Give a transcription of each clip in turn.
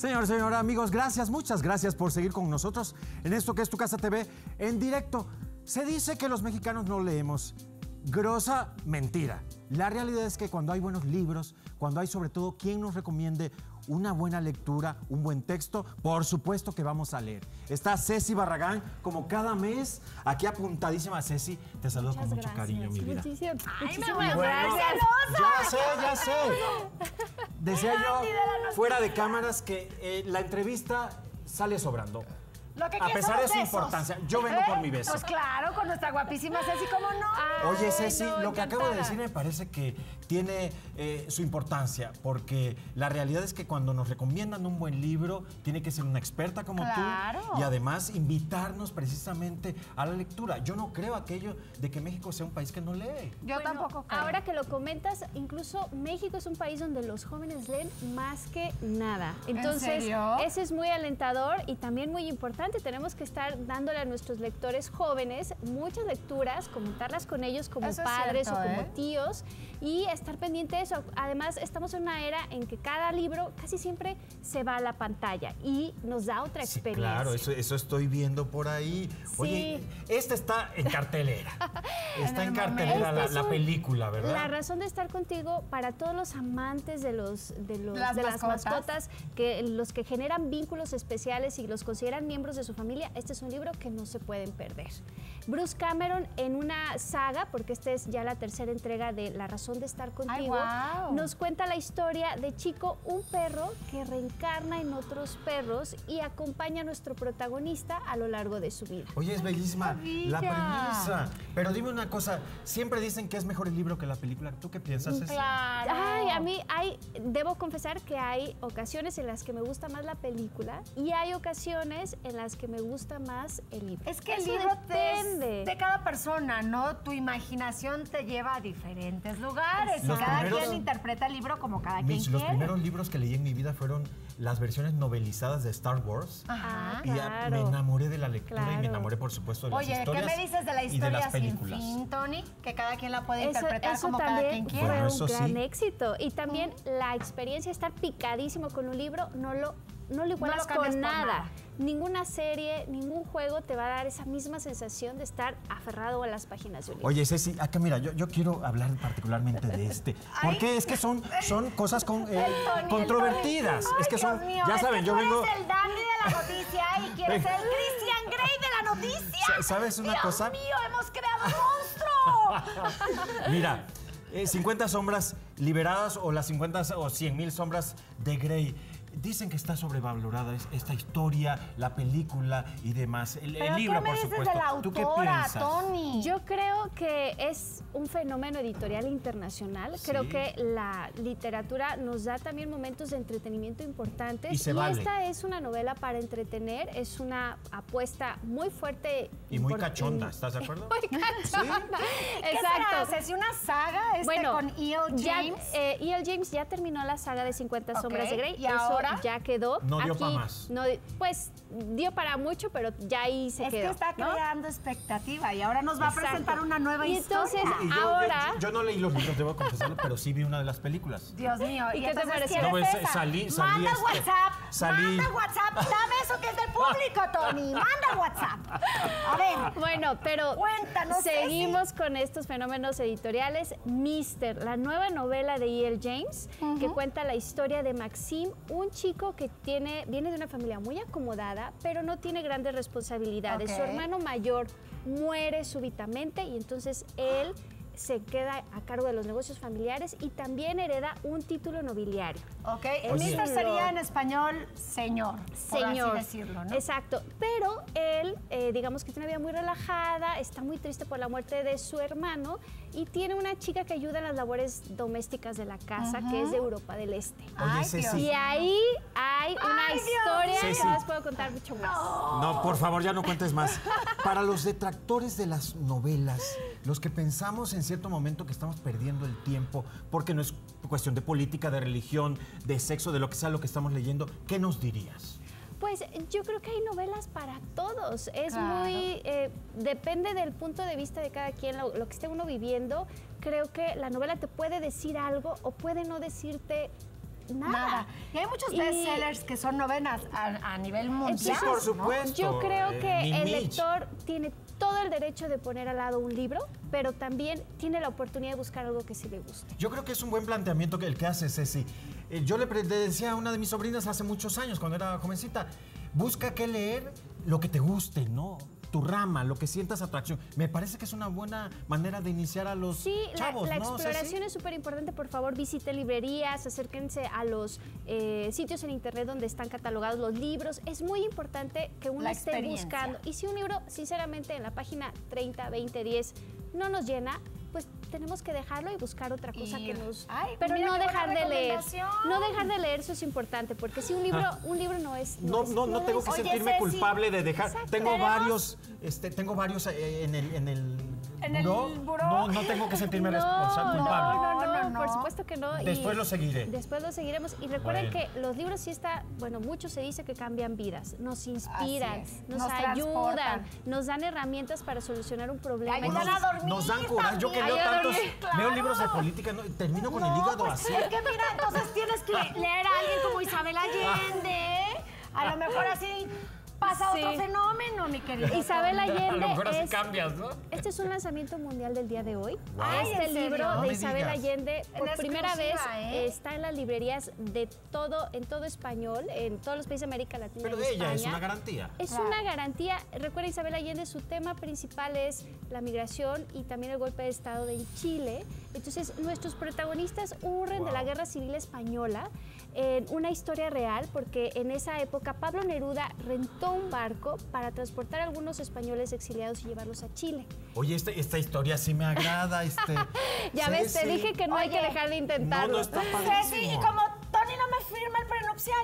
Señor, señora, amigos, gracias, muchas gracias por seguir con nosotros en esto que es Tu Casa TV en directo. Se dice que los mexicanos no leemos. Grosa mentira. La realidad es que cuando hay buenos libros, cuando hay sobre todo quien nos recomiende una buena lectura, un buen texto, por supuesto que vamos a leer. Está Ceci Barragán, como cada mes, aquí apuntadísima. Ceci, te saludo con mucho cariño, mi vida. Muchísimas, Ay, me muchísimas voy a gracias. Ya sé, ya sé. Decía yo, fuera de cámaras, que eh, la entrevista sale sobrando. Lo que A pesar de su besos. importancia, yo vengo por mi beso. Pues claro, con nuestra guapísima Ceci, ¿cómo no? Oye, Ceci, no, lo que acabo de decir me parece que tiene eh, su importancia, porque la realidad es que cuando nos recomiendan un buen libro, tiene que ser una experta como Claro. tú y además invitarnos precisamente a la lectura. Yo no creo aquello de que México sea un país que no lee. Yo Bueno, tampoco creo. Ahora que lo comentas, incluso México es un país donde los jóvenes leen más que nada. Entonces, serio? ese es muy alentador y también muy importante. Tenemos que estar dándole a nuestros lectores jóvenes muchas lecturas, comentarlas con ellos como Eso padres cierto, o como ¿eh? tíos y estar pendiente de eso. Además, estamos en una era en que cada libro casi siempre se va a la pantalla y nos da otra Sí, experiencia. claro, eso, eso estoy viendo por ahí. Oye, esta está en cartelera. está en, el cartelera la, Este la es un- película, ¿verdad? La razón de estar contigo para todos los amantes de los de los Las de las mascotas. mascotas, que los que generan vínculos especiales y los consideran miembros de su familia, este es un libro que no se pueden perder. Bruce Cameron en una saga, porque esta es ya la tercera entrega de La razón de estar contigo, nos cuenta la historia de Chico, un perro que reencarna en otros perros y acompaña a nuestro protagonista a lo largo de su vida. Oye, es bellísima la premisa. Pero dime una cosa, siempre dicen que es mejor el libro que la película. ¿Tú qué piensas? Claro. Ay, a mí hay, debo confesar que hay ocasiones en las que me gusta más la película y hay ocasiones en las que me gusta más el libro. Es que el Eso libro te- depende. es de cada persona, ¿no? Tu imaginación te lleva a diferentes lugares. Los y cada primeros- quien interpreta el libro como cada Mis- quien los quiere. primeros libros que leí en mi vida fueron las versiones novelizadas de Star Wars. Ah, Y ya claro. me enamoré de la lectura y me enamoré, por supuesto, de las Oye, ¿qué historias. me dices de la y de historia las sin películas. fin, Tony? Que cada quien la puede Eso, interpretar eso como cada quien quiera. fue Bueno, un gran sí. éxito. Y también la experiencia de estar picadísimo con un libro no lo, no lo igualas cambias con por nada. nada. Ninguna serie, ningún juego te va a dar esa misma sensación de estar aferrado a las páginas de un libro. Oye, Ceci, acá mira, yo, yo quiero hablar particularmente de este. Porque es que son, son cosas con, eh, Tony, controvertidas. Tony. es que Ay, son, Dios mío, ya es saben, que yo vengo... el Dandy de la noticia y quieres ser el Christian Grey de la noticia. Sa- ¿sabes una Dios cosa? mío, hemos creado un monstruo. Mira, eh, 50 sombras liberadas o las 50 o 100 mil sombras de Grey. Dicen que está sobrevalorada es- esta historia, la película y demás. El, el libro, ¿qué me por dices supuesto. de la ¿Tú qué autora, piensas? Tony? Yo creo que es un fenómeno editorial internacional. Sí. Creo que la literatura nos da también momentos de entretenimiento importantes. Y se vale. esta es una novela para entretener, es una apuesta muy fuerte. Y muy cachonda, ¿estás de acuerdo? Muy cachonda. ¿Qué Exacto. ¿Es una saga este Bueno, con E.L. James? eh, E.L. James ya terminó la saga de 50 Ok, sombras de Grey. ¿y Eso ahora? ya quedó. No dio Aquí pa' más. no- pues dio para mucho, pero ya ahí se es quedó. que está ¿no? creando expectativa y ahora nos va a presentar una nueva Y historia. entonces, Y yo- yo- Ahora- Yo, no leí los libros, debo confesarlo, pero sí vi una de las películas. Dios mío, ¿Y ¿y, qué te entonces pareció? No, es salí- salí Manda este- WhatsApp, salí- manda WhatsApp, dame eso que es del público, Tony, manda WhatsApp. A ver, Bueno, pero Cuéntanos, seguimos con estos fenómenos editoriales. Mister, la nueva novela de E.L. James, que cuenta la historia de Maxim, un chico que tiene, viene de una familia muy acomodada, pero no tiene grandes responsabilidades. Su hermano mayor muere súbitamente y entonces él se queda a cargo de los negocios familiares y también hereda un título nobiliario. ok, Oye. Mister sería en español señor, Señor. por así decirlo, ¿no? Exacto. Pero él, eh, digamos que tiene una vida muy relajada, está muy triste por la muerte de su hermano y tiene una chica que ayuda en las labores domésticas de la casa, que es de Europa del Este. Ay. Dios. Y ahí hay una Ay, historia que no les puedo contar mucho más. No, por favor, ya no cuentes más. Para los detractores de las novelas, los que pensamos en cierto momento que estamos perdiendo el tiempo, porque no es cuestión de política, de religión, de sexo, de lo que sea lo que estamos leyendo, ¿qué nos dirías? Pues yo creo que hay novelas para todos. Es Claro. muy. eh, depende del punto de vista de cada quien, lo, lo que esté uno viviendo. Creo que la novela te puede decir algo o puede no decirte nada. Y hay muchos Y- bestsellers que son novenas a, a nivel mundial. por ¿no? supuesto. Yo creo eh, que ni el Mitch. lector tiene todo el derecho de poner al lado un libro, pero también tiene la oportunidad de buscar algo que sí le guste. Yo creo que es un buen planteamiento que el que hace Ceci. Eh, yo le, le decía a una de mis sobrinas hace muchos años, cuando era jovencita, busca que leer lo que te guste, ¿no? Tu rama, lo que sientas atracción. Me parece que es una buena manera de iniciar a los Sí, la- chavos, la, ¿no, exploración es súper importante. Por favor, visiten librerías, acérquense a los eh, sitios en internet donde están catalogados los libros. Es muy importante que uno La esté buscando. Y si un libro, sinceramente, en la página 30, 20, 10 no nos llena, pues tenemos que dejarlo y buscar otra cosa que nos... Ay, pero mira no qué buena dejar de leer. No dejar de leer, eso es importante, porque si un libro, un libro no es... Ah. No, es- no, no tengo que Oye, sentirme Ceci. culpable de dejar. Exacto. Tengo varios, este, tengo varios eh, en el, en el ¿En el buró. buró? No, no tengo que sentirme No, responsable, no, culpable. no, no, No, no, por no. supuesto que no. y Después lo seguiré. Después lo seguiremos. Y recuerden Bueno. que los libros sí está, bueno, mucho se dice que cambian vidas, nos inspiran, nos, nos ayudan, transportan. nos dan herramientas para solucionar un problema. Ayudan Nos, a dormir nos dan coraje. Yo que leo tantos, leo claro. libros de política, no, termino con el No, hígado pues, así. Es que mira, entonces tienes que leer a alguien como Isabel Allende. A lo mejor así pasa Sí. otro fenómeno, mi querido. Isabel A lo Allende mejor así es, cambias, ¿no? este es un lanzamiento mundial del día de hoy. Ay, este ¿en serio? libro No de Isabel digas. Allende por En primera vez ¿eh? está en las librerías de todo, en todo español, en todos los países de América Latina Pero y ella es una garantía. Es Claro. una garantía. Recuerda Isabel Allende, su tema principal es la migración y también el golpe de Estado de Chile. Entonces, nuestros protagonistas urren de la Wow. Guerra Civil Española en una historia real, porque en esa época Pablo Neruda rentó un barco para transportar a algunos españoles exiliados y llevarlos a Chile. Oye, esta, esta historia sí me agrada. Este, Ya ves, te dije que no hay que dejar de No, intentarlo. no está Ceci, y como no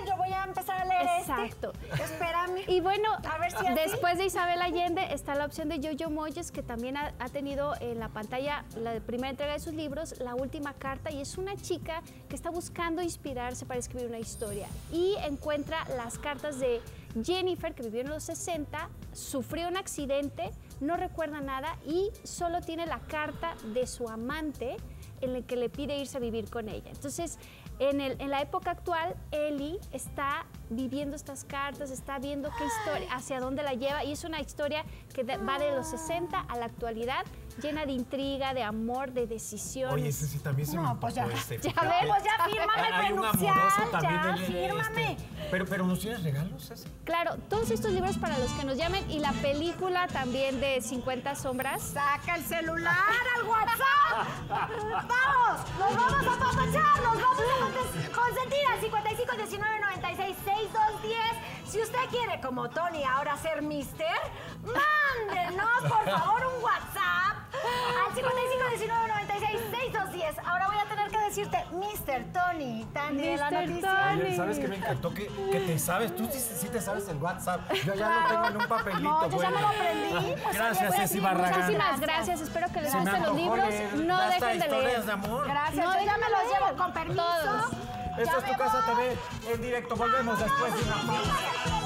yo voy a empezar a leer Exacto. este. Espérame. Y bueno, A ver si así. después de Isabel Allende está la opción de Jojo Moyes, que también ha, ha tenido en la pantalla la primera entrega de sus libros, La Última Carta, y es una chica que está buscando inspirarse para escribir una historia. Y encuentra las cartas de Jennifer, que vivió en los 60, sufrió un accidente, no recuerda nada y solo tiene la carta de su amante en el que le pide irse a vivir con ella. Entonces, en, el- en la época actual, Ellie está viviendo estas cartas, está viendo qué historia, hacia dónde la lleva, y es una historia que va de los 60 a la actualidad, llena de intriga, de amor, de decisiones. Oye, ese sí también se me No, pues ya- este. ya Pues ya fírmame el también. ya, del- este, fírmame. pero, pero ¿nos tienes regalos, Ceci? Claro, todos estos libros para los que nos llamen y la película también de 50 sombras. Saca el celular al WhatsApp. ¡Vamos! ¡Nos vamos a papachar! ¡Nos vamos a consentir al 55 19 96 6210! Si usted quiere, como Tony, ahora ser mister, mándenos, por favor, un WhatsApp al 55 19 96 6210. Ahora voy a tener que decirte, Mister Tony, Tani de la Mr. noticia. Tony. Oye, ¿sabes qué me encantó? Que, que te sabes, tú sí, sí te sabes el WhatsApp. Yo ya lo tengo en un papelito. No, yo ya bueno. me lo aprendí. Pues, Gracias, Ceci Barragán. Muchísimas gracias, espero que les gusten los libros, no dejen de leer. historias de amor. Gracias, No, yo ya me los llevo con permiso. Todos. Ya Esto es tu casa voy. TV en directo. Volvemos después de una pausa.